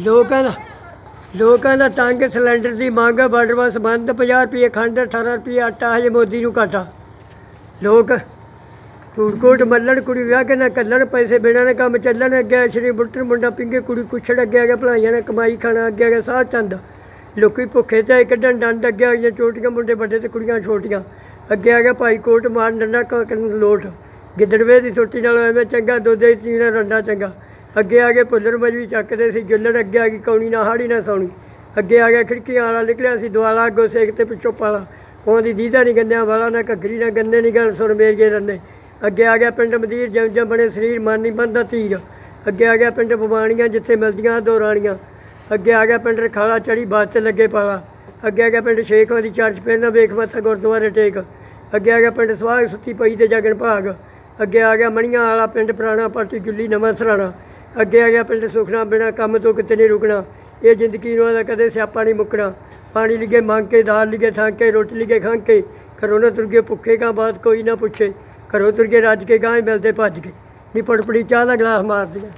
ਲੋਕਾਂ ਦਾ ਲੋਕਾਂ ਦਾ ਤੰਗ ਸਿਲੰਡਰ ਦੀ ਮੰਗ ਹੈ, ਬਾਰਡਰ ਪਾਸ ਬੰਦ 50 ਰੁਪਏ ਖੰਡ 18 ਰੁਪਏ ਆਟਾ ਹਜੇ ਮੋਦੀ ਨੂੰ ਘਾਟਾ। ਲੋਕ ਧੂੜਕੋਟ ਮੱਲਣ ਕੁੜੀ ਵਿਆਹ ਕੇ ਨਾ ਕੱਲਣ ਪੈਸੇ ਬਿਨਾਂ ਨੇ ਕੰਮ ਚੱਲਣ ਅੱਗੇ ਸ਼੍ਰੀ ਬੁੱਟਰ ਮੁੰਡਾ ਪਿੰਗੇ ਕੁੜੀ ਕੁਛੜ ਅੱਗੇ ਆ ਗਿਆ ਭਲਾਈਆਂ ਨੇ ਕਮਾਈ ਖਾਣਾ ਅੱਗੇ ਆ ਗਿਆ ਸਾਹ ਚੰਦ। ਲੋਕੀ ਭੁੱਖੇ ਤੇ ਕੱਢਣ ਡੰਡ ਅੱਗੇ ਆ ਗਈਆਂ ਛੋਟੀਆਂ ਮੁੰਡੇ ਵੱਡੇ ਤੇ ਕੁੜੀਆਂ ਛੋਟੀਆਂ। ਅੱਗੇ ਆ ਗਿਆ ਭਾਈ ਕੋਟ ਮਾਰ ਡੰਡਾ ਕਰਨ ਲੋਟ। ਗਿੱਦੜਵੇ ਦੀ ਛੋਟੀ ਨਾਲ ਐਵੇਂ ਚੰਗਾ ਦੁੱਧ ਦੀ ਤੀਣਾ ਰੰਡਾ ਚੰਗਾ। ਅੱਗੇ ਆ ਗਏ ਭੁੱਲਰ ਮਜਵੀ ਚੱਕਦੇ ਸੀ, ਜੁੱਲੜ ਅੱਗੇ ਆ ਗਈ, ਕੌਣੀ ਨਾ ਹਾੜੀ ਨਾ ਸੌਣੀ। ਅੱਗੇ ਆ ਗਿਆ ਖਿੜਕੀਆਂ ਵਾਲਾ, ਨਿਕਲਿਆ ਸੀ ਦੁਆਲਾ, ਅੱਗੋਂ ਸੇਖ ਤੇ ਪਿੱਛੋਂ ਪਾਲਾ। ਉਹਦੀ ਦੀਦਾ ਨਹੀਂ ਗੰਦਿਆਂ ਵਾਲਾ ਨਾ ਘੱਗਰੀ ਨਾ ਗੰਦੇ ਨਹੀਂ ਗੱਲ ਸੁਣ ਮੇਰੀਏ ਰੰਨੇ। ਅੱਗੇ ਆ ਗਿਆ ਪਿੰਡ ਮਦੀਰ ਜਮ ਜਮ ਬਣੇ ਸਰੀਰ, ਮਨ ਨਹੀਂ ਬੰਦਾ ਤੀਰ ਅੱਗੇ ਆ ਗਿਆ ਪਿੰਡ ਬਵਾਣੀਆਂ ਜਿੱਥੇ ਮਿਲਦੀਆਂ ਦੋ ਰਾਣੀਆਂ। ਅੱਗੇ ਆ ਗਿਆ ਪਿੰਡ ਰਖਾਲਾ, ਚੜੀ ਬਾਤ ਤੇ ਲੱਗੇ ਪਾਲਾ। ਅੱਗੇ ਆ ਗਿਆ ਪਿੰਡ ਸ਼ੇਖਾਂ ਦੀ ਚਰਚ ਪੈਂਦਾ, ਵੇਖ ਮੱਥਾ ਗੁਰਦੁਆਰੇ ਟੇਕ। ਅੱਗੇ ਆ ਗਿਆ ਪਿੰਡ ਸਵਾਗ ਸੁੱਤੀ ਪਈ ਤੇ ਜਗਨ ਭਾਗ। ਅੱਗੇ ਆ ਗਿਆ ਮਣੀਆਂ ਵਾਲਾ, ਪਿੰਡ ਪੁਰਾਣਾ ਪਰਤੀ ਜੁੱਲੀ ਨਵਾਂ ਸਰਾਣਾ। ਅੱਗੇ ਆ ਗਿਆ ਪਿੰਡ ਸੁਖਣਾ ਬਿਨਾ ਕੰਮ ਤੋਂ ਕਿਤੇ ਨਹੀਂ ਰੁਕਣਾ। ਇਹ ਜ਼ਿੰਦਗੀ ਨੂੰ ਦਾ ਕਦੇ ਸਿਆਪਾ ਨਹੀਂ ਮੁੱਕਣਾ। ਪਾਣੀ ਲਿਗੇ ਮੰਗ ਕੇ, ਦਾਲ ਲਿਗੇ ਥਾਂ ਕੇ, ਰੋਟੀ ਲਿਗੇ ਖਾਂ ਕੇ। ਘਰੋਂ ਨਾ ਤੁਰ ਕੇ ਭੁੱਖੇ ਕਾ ਬਾਤ ਕੋਈ ਨਾ ਪੁੱਛੇ। ਘਰੋਂ ਤੁਰ ਕੇ ਰੱਜ ਕੇ ਗਾਂ ਮਿਲਦੇ ਭੱਜ ਕੇ ਨਹੀਂ ਪੜਪੜੀ ਚਾਹ ਦਾ ਗਲਾਸ ਮਾਰਦੀਆਂ